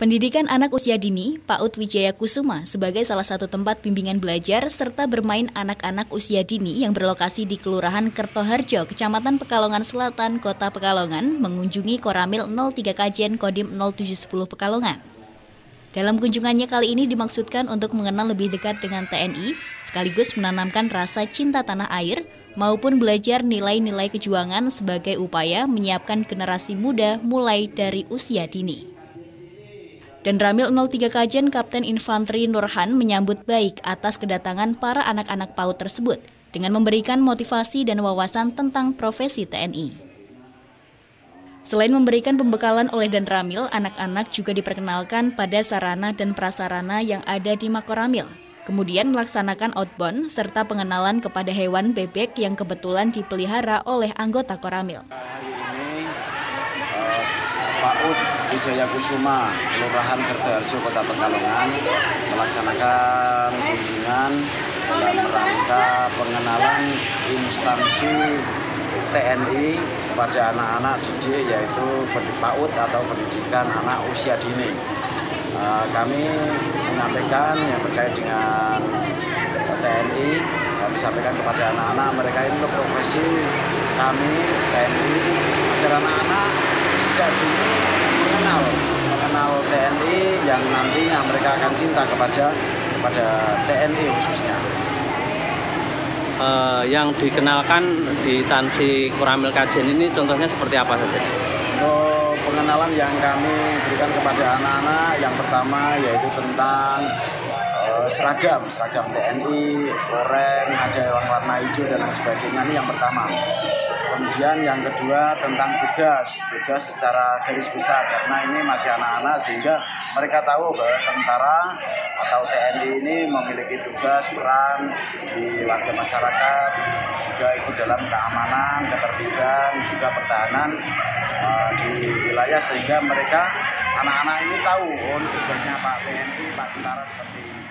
Pendidikan anak usia dini, PAUD Wijaya Kusuma sebagai salah satu tempat bimbingan belajar serta bermain anak-anak usia dini yang berlokasi di Kelurahan Kertoharjo, Kecamatan Pekalongan Selatan, Kota Pekalongan, mengunjungi Koramil 03 Kajen Kodim 0710 Pekalongan. Dalam kunjungannya kali ini dimaksudkan untuk mengenal lebih dekat dengan TNI, sekaligus menanamkan rasa cinta tanah air, maupun belajar nilai-nilai kejuangan sebagai upaya menyiapkan generasi muda mulai dari usia dini. Dan Ramil 03 Kajen Kapten Infanteri Nurhan menyambut baik atas kedatangan para anak-anak PAUD tersebut dengan memberikan motivasi dan wawasan tentang profesi TNI. Selain memberikan pembekalan oleh Dan Ramil, anak-anak juga diperkenalkan pada sarana dan prasarana yang ada di Makoramil. Kemudian melaksanakan outbound serta pengenalan kepada hewan bebek yang kebetulan dipelihara oleh anggota Koramil. PAUD Wijaya Kusuma, Kelurahan Kertoharjo, Kota Pekalongan melaksanakan kunjungan dalam rangka pengenalan instansi TNI kepada anak-anak didik yaitu PAUD atau pendidikan anak usia dini. Eh, kami menyampaikan yang terkait dengan TNI kami sampaikan kepada anak-anak mereka ini profesi kami TNI agar anak-anak sejak dini yang nantinya mereka akan cinta kepada kepada TNI khususnya. Uh, yang dikenalkan di Tansi Kuramil Kajen ini contohnya seperti apa saja? Untuk pengenalan yang kami berikan kepada anak-anak yang pertama yaitu tentang uh, seragam, seragam TNI, oranye, ada yang warna hijau dan lain sebagainya ini yang pertama. Kemudian yang kedua tentang tugas, tugas secara garis besar karena ini masih anak-anak sehingga mereka tahu bahwa tentara atau TNI ini memiliki tugas peran di warga masyarakat juga itu dalam keamanan, ketertiban, juga pertahanan uh, di wilayah sehingga mereka anak-anak ini tahu oh tugasnya Pak TNI, Pak Tentara seperti ini.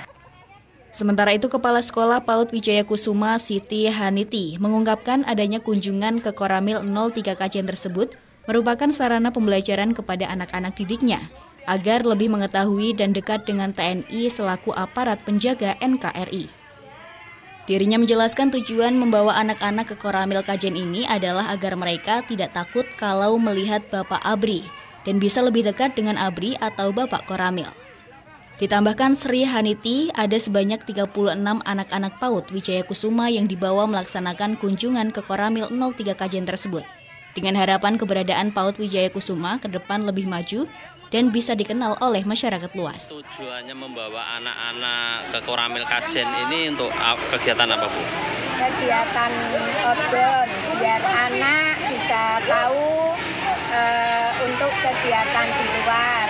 Sementara itu, Kepala Sekolah PAUD Wijaya Kusuma Siti Haniti mengungkapkan adanya kunjungan ke Koramil 03 Kajen tersebut merupakan sarana pembelajaran kepada anak-anak didiknya agar lebih mengetahui dan dekat dengan TNI selaku aparat penjaga NKRI. Dirinya menjelaskan tujuan membawa anak-anak ke Koramil Kajen ini adalah agar mereka tidak takut kalau melihat Bapak Abri dan bisa lebih dekat dengan Abri atau Bapak Koramil. Ditambahkan Sri Haniti, ada sebanyak 36 anak-anak PAUD Wijaya Kusuma yang dibawa melaksanakan kunjungan ke Koramil 03 Kajen tersebut. Dengan harapan keberadaan PAUD Wijaya Kusuma ke depan lebih maju dan bisa dikenal oleh masyarakat luas. Tujuannya membawa anak-anak ke Koramil Kajen ini untuk kegiatan apa Bu? Kegiatan outbound, biar anak bisa tahu uh, untuk kegiatan di luar.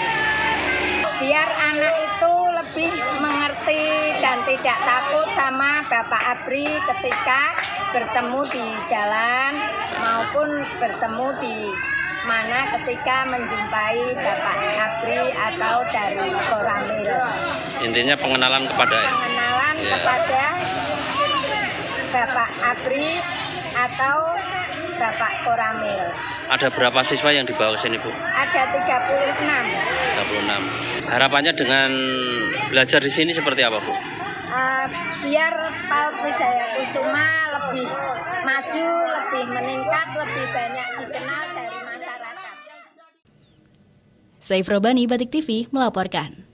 Biar anak itu lebih mengerti dan tidak takut sama Bapak Abri ketika bertemu di jalan maupun bertemu di mana ketika menjumpai Bapak Abri atau dari Koramil. Intinya pengenalan kepada pengenalan ya. kepada Bapak Abri atau Bapak Koramil. Ada berapa siswa yang dibawa ke sini, Bu? Ada 36. 36. Harapannya dengan belajar di sini seperti apa, Bu? Uh, biar PAUD Wijaya Kusuma lebih maju, lebih meningkat, lebih banyak dikenal dari masyarakat. Saif Robani, Batik TV, melaporkan.